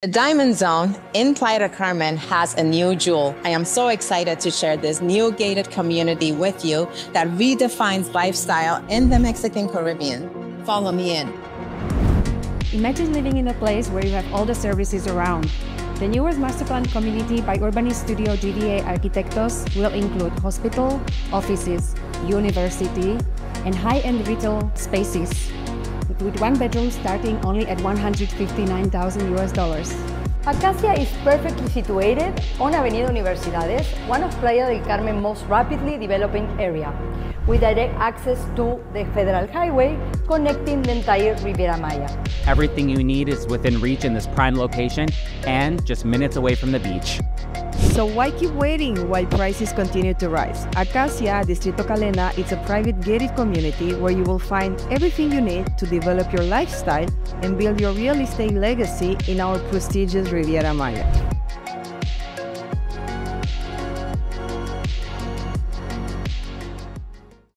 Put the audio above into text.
The Diamond Zone in Playa Carmen has a new jewel. I am so excited to share this new gated community with you that redefines lifestyle in the Mexican Caribbean. Follow me in. Imagine living in a place where you have all the services around. The newest master plan community by Urbanist Studio GDA Arquitectos will include hospital, offices, university, and high-end retail spaces with one bedroom starting only at 159,000 US dollars. Acacia is perfectly situated on Avenida Universidades, one of Playa del Carmen's most rapidly developing area, with direct access to the Federal Highway connecting the entire Riviera Maya. Everything you need is within reach in this prime location and just minutes away from the beach. So why keep waiting while prices continue to rise? Acacia Distrito Kalena is a private gated community where you will find everything you need to develop your lifestyle and build your real estate legacy in our prestigious Riviera Maya.